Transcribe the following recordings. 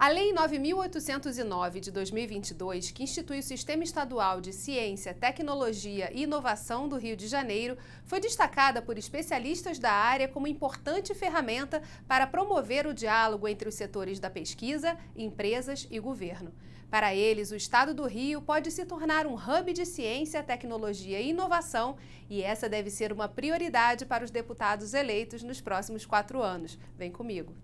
A Lei 9.809 de 2022, que institui o Sistema Estadual de Ciência, Tecnologia e Inovação do Rio de Janeiro, foi destacada por especialistas da área como importante ferramenta para promover o diálogo entre os setores da pesquisa, empresas e governo. Para eles, o Estado do Rio pode se tornar um hub de ciência, tecnologia e inovação, e essa deve ser uma prioridade para os deputados eleitos nos próximos quatro anos. Vem comigo.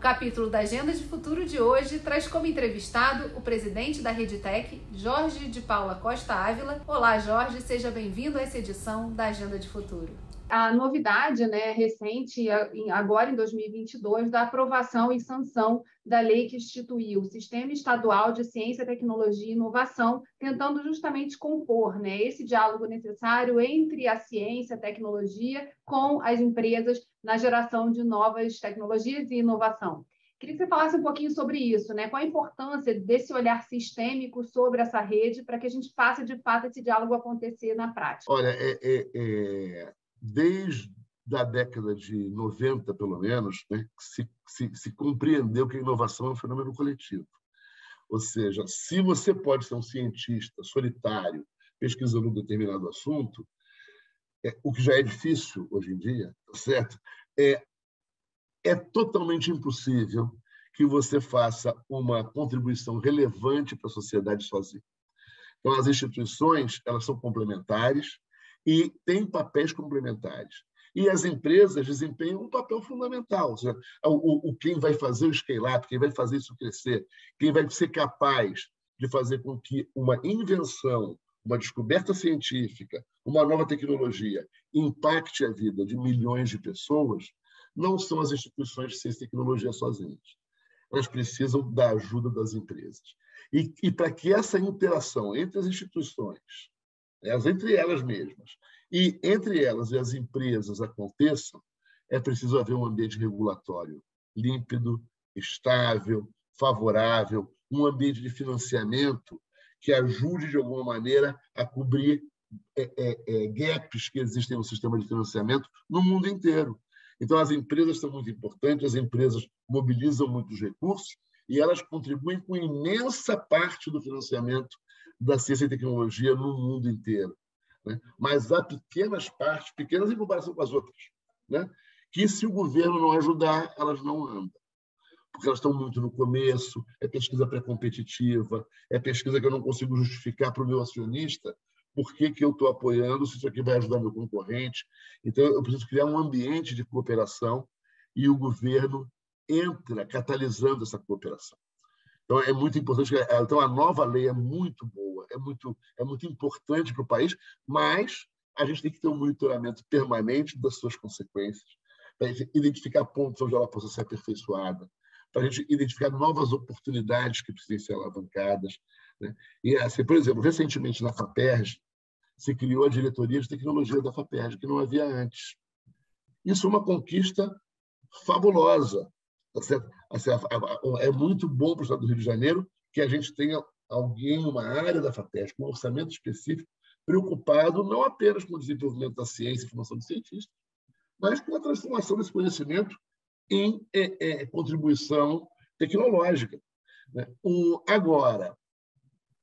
O capítulo da Agenda de Futuro de hoje traz como entrevistado o presidente da Reditec, Jorge de Paula Costa Ávila. Olá, Jorge, seja bem-vindo a essa edição da Agenda de Futuro a novidade né, recente, agora em 2022, da aprovação e sanção da lei que instituiu o Sistema Estadual de Ciência, Tecnologia e Inovação, tentando justamente compor né, esse diálogo necessário entre a ciência, a tecnologia, com as empresas na geração de novas tecnologias e inovação. Queria que você falasse um pouquinho sobre isso, né? Qual a importância desse olhar sistêmico sobre essa rede para que a gente faça de fato esse diálogo acontecer na prática? Olha, é, é, é desde a década de 90, pelo menos, né, se, se, se compreendeu que a inovação é um fenômeno coletivo. Ou seja, se você pode ser um cientista solitário pesquisando um determinado assunto, é, o que já é difícil hoje em dia, tá certo? É, é totalmente impossível que você faça uma contribuição relevante para a sociedade sozinho. Então, as instituições elas são complementares, e têm papéis complementares. E as empresas desempenham um papel fundamental. Seja, o, o, quem vai fazer o scale-up, quem vai fazer isso crescer, quem vai ser capaz de fazer com que uma invenção, uma descoberta científica, uma nova tecnologia impacte a vida de milhões de pessoas, não são as instituições de ciência e tecnologia sozinhas. Elas precisam da ajuda das empresas. E, e para que essa interação entre as instituições as entre elas mesmas, e entre elas e as empresas aconteçam, é preciso haver um ambiente regulatório límpido, estável, favorável, um ambiente de financiamento que ajude, de alguma maneira, a cobrir é, é, é, gaps que existem no sistema de financiamento no mundo inteiro. Então, as empresas são muito importantes, as empresas mobilizam muitos recursos e elas contribuem com imensa parte do financiamento da ciência e tecnologia no mundo inteiro. Né? Mas há pequenas partes, pequenas em comparação com as outras, né? que se o governo não ajudar, elas não andam. Porque elas estão muito no começo, é pesquisa pré-competitiva, é pesquisa que eu não consigo justificar para o meu acionista por que, que eu estou apoiando, se isso aqui vai ajudar meu concorrente. Então, eu preciso criar um ambiente de cooperação e o governo entra catalisando essa cooperação. Então, é muito importante. Então, a nova lei é muito boa, é muito, é muito importante para o país, mas a gente tem que ter um monitoramento permanente das suas consequências, para identificar pontos onde ela possa ser aperfeiçoada, para a gente identificar novas oportunidades que precisem ser alavancadas. Né? E, assim, por exemplo, recentemente na FAPERJ, se criou a diretoria de tecnologia da FAPERJ, que não havia antes. Isso é uma conquista fabulosa, Tá assim, é muito bom para o Estado do Rio de Janeiro que a gente tenha alguém, uma área da FAPESP, com um orçamento específico, preocupado não apenas com o desenvolvimento da ciência e formação de cientistas, mas com a transformação desse conhecimento em é, é, contribuição tecnológica. Né? O, agora,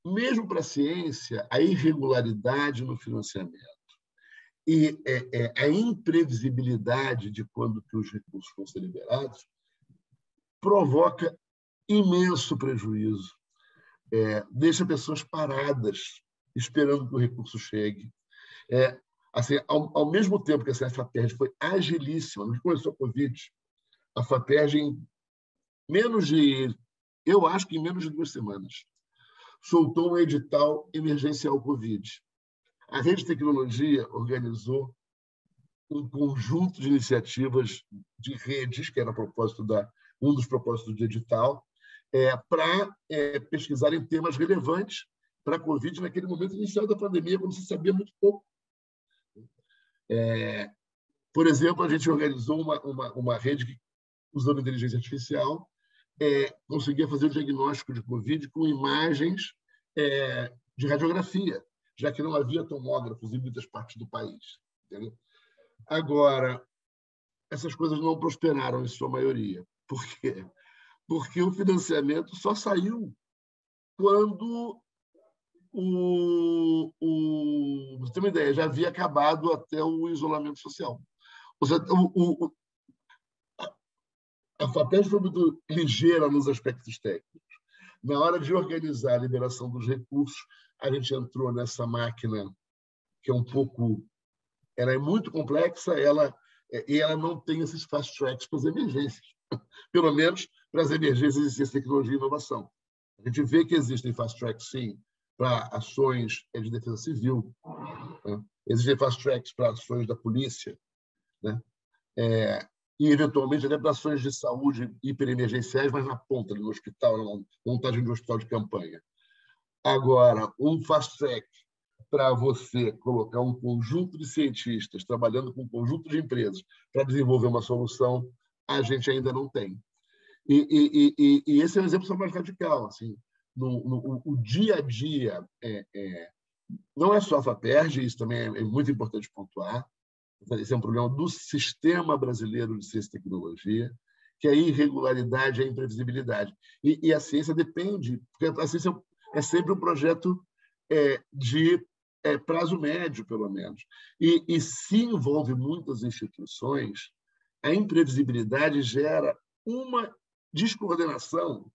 mesmo para a ciência, a irregularidade no financiamento e é, é, a imprevisibilidade de quando que os recursos vão ser liberados provoca imenso prejuízo, é, deixa pessoas paradas esperando que o recurso chegue. É, assim, ao, ao, mesmo tempo que a FAPERJ foi agilíssima, que começou a Covid, a FAPERJ, em menos de, eu acho que em menos de duas semanas, soltou um edital emergencial Covid. A Rede de Tecnologia organizou um conjunto de iniciativas de redes, que era a propósito da um dos propósitos do edital, é, para é, pesquisar em temas relevantes para a Covid naquele momento inicial da pandemia, quando se sabia muito pouco. É, por exemplo, a gente organizou uma, uma, uma rede que, usando inteligência artificial é, conseguia fazer o diagnóstico de Covid com imagens é, de radiografia, já que não havia tomógrafos em muitas partes do país. Entendeu? Agora, essas coisas não prosperaram em sua maioria. Por quê? Porque o financiamento só saiu quando o, o você tem uma ideia, já havia acabado até o isolamento social. Ou seja, o, o, a FAPES foi muito ligeira nos aspectos técnicos. Na hora de organizar a liberação dos recursos, a gente entrou nessa máquina que é um pouco, ela é muito complexa, ela e ela não tem esses fast tracks para as emergências, pelo menos para as emergências de ciência, tecnologia e inovação. A gente vê que existem fast tracks, sim, para ações de defesa civil, né? existem fast tracks para ações da polícia, né? É, e, eventualmente, adaptações de saúde hiperemergenciais, mas na ponta, no hospital, na montagem de um hospital de campanha. Agora, um fast track para você colocar um conjunto de cientistas trabalhando com um conjunto de empresas para desenvolver uma solução, a gente ainda não tem. E, e, e, e esse é um exemplo mais radical. Assim, no, no o dia a dia é, é, não é só a FAPERJ, isso também é, é muito importante pontuar, esse é um problema do sistema brasileiro de ciência e tecnologia, que é a irregularidade, a imprevisibilidade. E, e a ciência depende, porque a ciência é sempre um projeto é, de é, prazo médio, pelo menos. E, e se envolve muitas instituições, a imprevisibilidade gera uma descoordenação.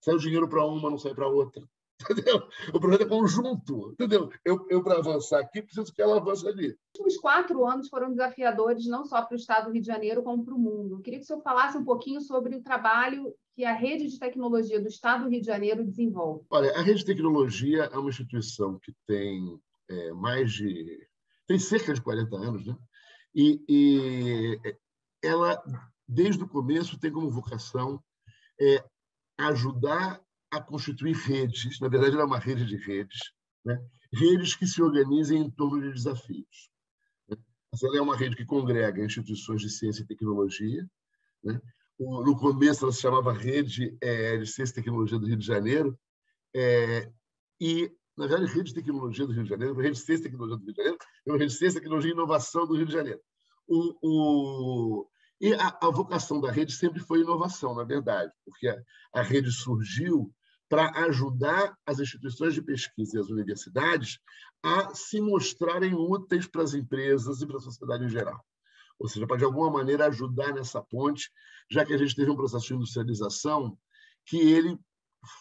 Sai o dinheiro para uma, não sai para outra. Entendeu? O projeto é conjunto. Entendeu? Eu, eu para avançar aqui, preciso que ela avance ali. Os últimos quatro anos foram desafiadores, não só para o Estado do Rio de Janeiro, como para o mundo. Eu queria que o senhor falasse um pouquinho sobre o trabalho que a Rede de Tecnologia do Estado do Rio de Janeiro desenvolve. Olha, a Rede de Tecnologia é uma instituição que tem é, mais de. tem cerca de 40 anos, né? E, e ela, desde o começo, tem como vocação é, ajudar a constituir redes, na verdade, ela é uma rede de redes, né? redes que se organizem em torno de desafios. Né? Ela é uma rede que congrega instituições de ciência e tecnologia. Né? No começo, ela se chamava Rede é, de Ciência e Tecnologia do Rio de Janeiro, é, e, na verdade, Rede de Tecnologia do Rio de Janeiro, Rede de Ciência e Tecnologia do Rio de Janeiro, é uma Rede de Ciência, Tecnologia e Inovação do Rio de Janeiro. O, o, e a, a, vocação da rede sempre foi inovação, na verdade, porque a, a rede surgiu para ajudar as instituições de pesquisa e as universidades a se mostrarem úteis para as empresas e para a sociedade em geral. Ou seja, para de alguma maneira ajudar nessa ponte, já que a gente teve um processo de industrialização que ele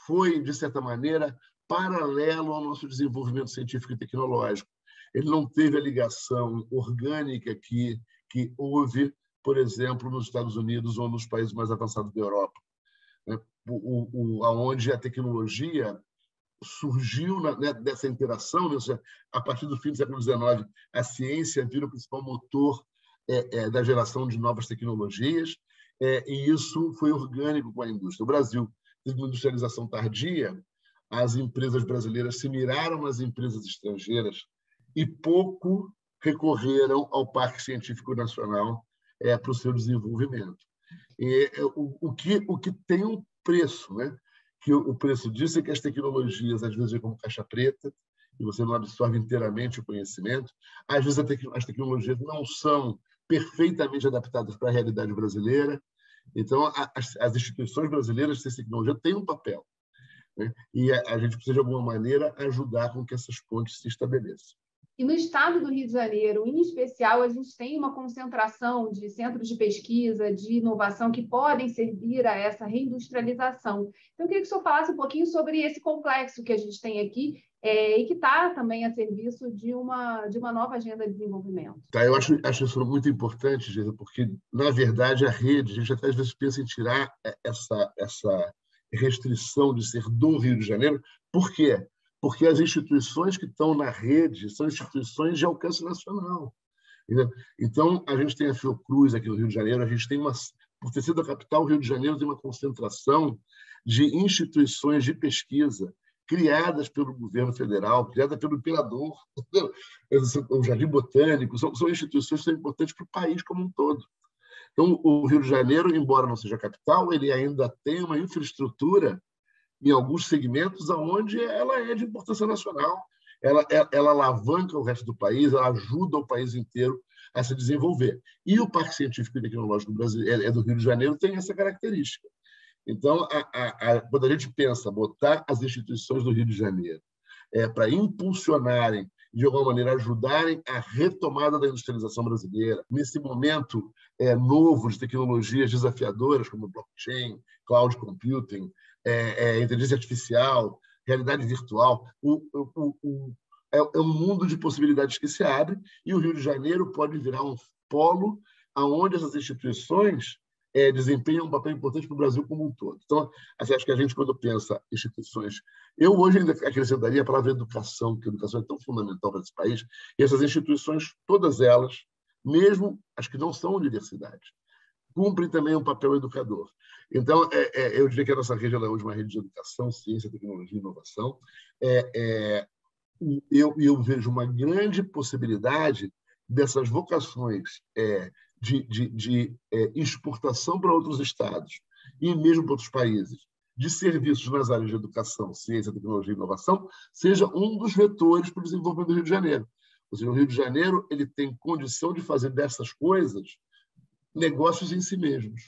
foi, de certa maneira, paralelo ao nosso desenvolvimento científico e tecnológico. Ele não teve a ligação orgânica que, que houve, por exemplo, nos Estados Unidos ou nos países mais avançados da Europa. Né? O, o, aonde a tecnologia surgiu na, né, dessa interação, né? a partir do fim do século XIX, a ciência vira o principal motor é, é, da geração de novas tecnologias, é, e isso foi orgânico com a indústria. O Brasil teve uma industrialização tardia, as empresas brasileiras se miraram nas empresas estrangeiras e pouco recorreram ao Parque Científico Nacional é, para o seu desenvolvimento. E, é, o, o, que, o que tem um preço, né? que o, o preço disso é que as tecnologias, às vezes, é como caixa preta, e você não absorve inteiramente o conhecimento. Às vezes, tec as tecnologias não são perfeitamente adaptadas para a realidade brasileira. Então, as, as instituições brasileiras de tecnologia têm um papel. Né? E a, a, gente precisa, de alguma maneira, ajudar com que essas pontes se estabeleçam. E no estado do Rio de Janeiro, em especial, a gente tem uma concentração de centros de pesquisa, de inovação, que podem servir a essa reindustrialização. Então, eu queria que o senhor falasse um pouquinho sobre esse complexo que a gente tem aqui é, e que está também a serviço de uma, de uma nova agenda de desenvolvimento. Tá, eu acho, acho isso muito importante, Gisa, porque, na verdade, a rede, a gente até às vezes pensa em tirar essa, essa restrição de ser do Rio de Janeiro. Por quê? Porque as instituições que estão na rede são instituições de alcance nacional. Então, a gente tem a Fiocruz aqui no Rio de Janeiro, a gente tem uma, por ter sido a capital, o Rio de Janeiro tem uma concentração de instituições de pesquisa criadas pelo governo federal, criadas pelo imperador, o Jardim Botânico, são, são instituições que são importantes para o país como um todo. Então, o Rio de Janeiro, embora não seja capital, ele ainda tem uma infraestrutura em alguns segmentos aonde ela é de importância nacional. Ela, ela, ela alavanca o resto do país, ela ajuda o país inteiro a se desenvolver. E o Parque Científico e Tecnológico Brasileiro, é, é do Rio de Janeiro, tem essa característica. Então, a, a, a, quando a gente pensa botar as instituições do Rio de Janeiro é, para impulsionarem, de alguma maneira, ajudarem a retomada da industrialização brasileira, nesse momento é, novo de tecnologias desafiadoras, como blockchain, cloud computing, é, é inteligência artificial, realidade virtual, o, o, o, é, é um mundo de possibilidades que se abre e o Rio de Janeiro pode virar um polo aonde essas instituições é, desempenham um papel importante para o Brasil como um todo. Então, assim, acho que a gente, quando pensa instituições, eu hoje ainda acrescentaria a palavra educação, que a educação é tão fundamental para esse país, e essas instituições, todas elas, mesmo as que não são universidades, cumprem também um papel educador. Então, é, é, eu diria que a nossa rede é hoje uma rede de educação, ciência, tecnologia e inovação. É, é eu, eu vejo uma grande possibilidade dessas vocações é, de, de, de é, exportação para outros estados e mesmo para outros países, de serviços nas áreas de educação, ciência, tecnologia e inovação, seja um dos vetores para o desenvolvimento do Rio de Janeiro. Ou seja, o Rio de Janeiro ele tem condição de fazer dessas coisas negócios em si mesmos.